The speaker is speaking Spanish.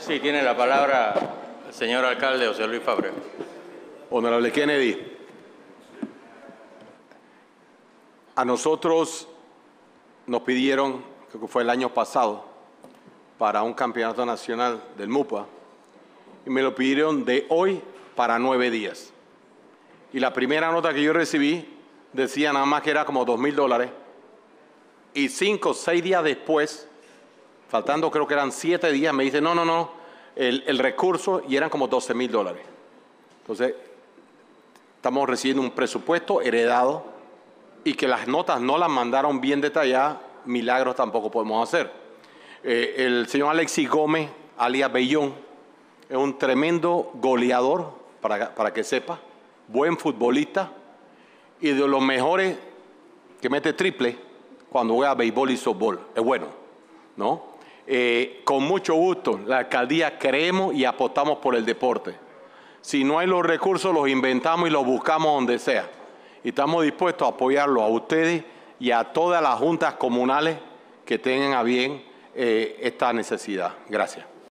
Sí, tiene la palabra el señor alcalde José Luis Fabre. Honorable Kennedy, a nosotros nos pidieron, creo que fue el año pasado, para un campeonato nacional del MUPA, y me lo pidieron de hoy para nueve días. Y la primera nota que yo recibí decía nada más que era como dos mil dólares, y cinco o seis días después, faltando creo que eran siete días, me dice, no, no, no, el, el recurso y eran como 12 mil dólares. Entonces, estamos recibiendo un presupuesto heredado y que las notas no las mandaron bien detalladas, milagros tampoco podemos hacer. Eh, el señor Alexis Gómez, alias Bellón, es un tremendo goleador, para, para que sepa, buen futbolista y de los mejores que mete triple cuando juega béisbol y softball. Es bueno, ¿no? Eh, con mucho gusto, la alcaldía creemos y apostamos por el deporte. Si no hay los recursos, los inventamos y los buscamos donde sea. Y estamos dispuestos a apoyarlo a ustedes y a todas las juntas comunales que tengan a bien eh, esta necesidad. Gracias.